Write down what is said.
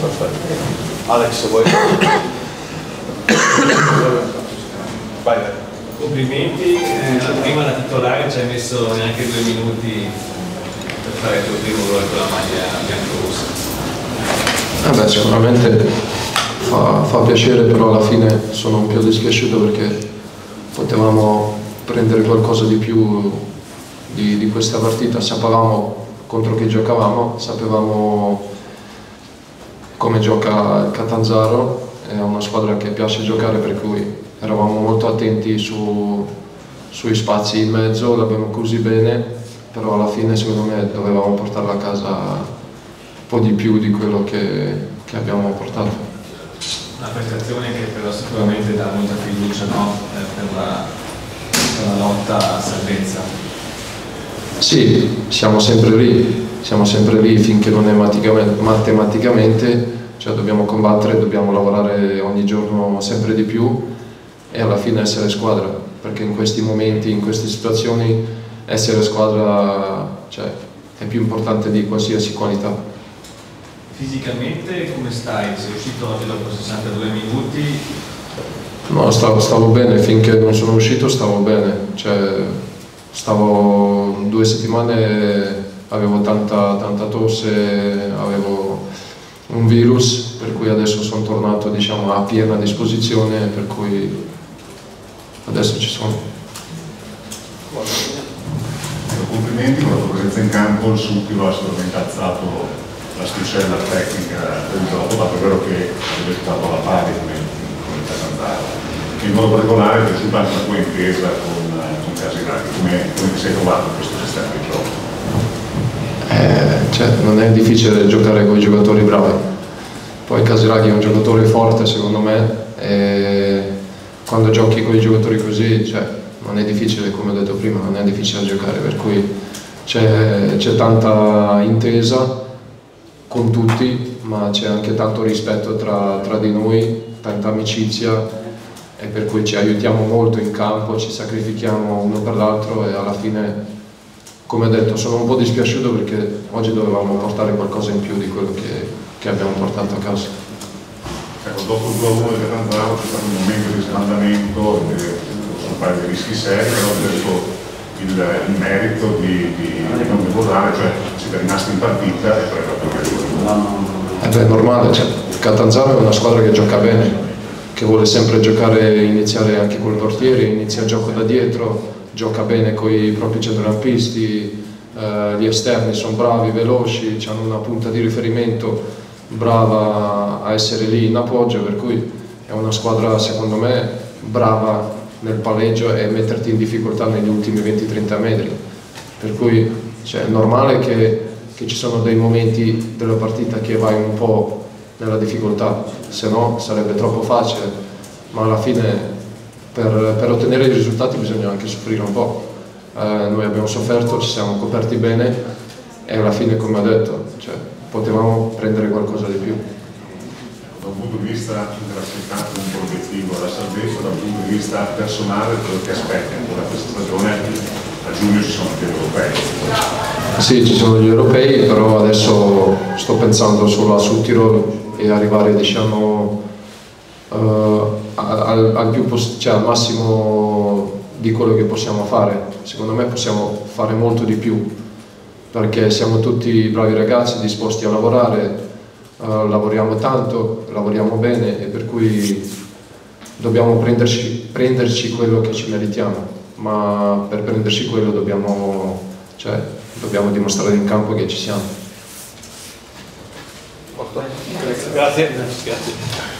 perfetto. Alex, vuoi? Vai, vai. Complimenti, eh, la prima da titolare ci hai messo neanche due minuti per fare il tuo primo gol con la maglia bianco-rossa. Vabbè, sicuramente fa, fa piacere, però alla fine sono un po' dispiaciuto perché potevamo prendere qualcosa di più di, di questa partita, sapevamo contro chi giocavamo, sapevamo come gioca il Catanzaro, è una squadra che piace giocare per cui eravamo molto attenti su, sui spazi in mezzo, l'abbiamo chiusi bene, però alla fine secondo me dovevamo portarla a casa un po' di più di quello che, che abbiamo portato. Una prestazione che però sicuramente dà molta fiducia no? Eh, per, la, per la lotta a salvezza. Sì, siamo sempre lì, siamo sempre lì finché non è matematicamente, cioè dobbiamo combattere, dobbiamo lavorare ogni giorno sempre di più e alla fine essere squadra, perché in questi momenti, in queste situazioni, essere squadra cioè, è più importante di qualsiasi qualità. Fisicamente come stai? Sei uscito oggi dopo 62 minuti? No, stavo, stavo bene, finché non sono uscito stavo bene, cioè, stavo due settimane, avevo tanta, tanta tosse, avevo un virus, per cui adesso sono tornato diciamo, a piena disposizione, per cui adesso ci sono. Complimenti per la tua presenza in campo, il Succhio ha sicuramente alzato l'asticella tecnica del gioco, ma è vero che avete fatto la pari come, come Catanzaro. In modo particolare è piaciuta anche la tua intesa con, con Casirati, come, come ti sei trovato in questo sistema di gioco? Cioè, non è difficile giocare con i giocatori bravi. Poi Casiraghi è un giocatore forte secondo me e quando giochi con i giocatori così, cioè, non è difficile, come ho detto prima, non è difficile giocare, per cui c'è, tanta intesa con tutti, ma c'è anche tanto rispetto tra, tra di noi, tanta amicizia e per cui ci aiutiamo molto in campo, ci sacrifichiamo uno per l'altro e alla fine, come ho detto, sono un po' dispiaciuto perché oggi dovevamo portare qualcosa in più di quello che, che abbiamo portato a casa. Ecco, dopo il 2-1 del Catanzaro c'è stato un momento di riscaldamento, e sono fare dei rischi seri, però adesso il, il merito di, di, di non demorare, cioè siete rimasti in partita e poi proprio eh beh, è normale, cioè, Catanzaro è una squadra che gioca bene, che vuole sempre giocare, iniziare anche col portiere, inizia il gioco da dietro, gioca bene con i propri centrocampisti, eh, gli esterni sono bravi, veloci, hanno una punta di riferimento brava a essere lì in appoggio, per cui è una squadra secondo me brava nel palleggio e metterti in difficoltà negli ultimi 20-30 metri. Per cui cioè, è normale che, che, ci sono dei momenti della partita che vai un po' nella difficoltà, se no sarebbe troppo facile, ma alla fine per, per ottenere i risultati bisogna anche soffrire un po'. Eh, noi abbiamo sofferto, ci siamo coperti bene e alla fine come ho detto, cioè, potevamo prendere qualcosa di più. Da un punto di vista interaspettato un obiettivo alla salvezza, da un punto di vista personale quello che aspetta ancora questa stagione, a giugno ci sono gli europei. Sì, ci sono gli europei, però adesso sto pensando solo a Sud e arrivare diciamo al, al, più cioè, al massimo di quello che possiamo fare. Secondo me possiamo fare molto di più perché siamo tutti bravi ragazzi disposti a lavorare, uh, lavoriamo tanto, lavoriamo bene e per cui dobbiamo prenderci, prenderci, quello che ci meritiamo, ma per prenderci quello dobbiamo, cioè, dobbiamo dimostrare in campo che ci siamo. Grazie. Grazie.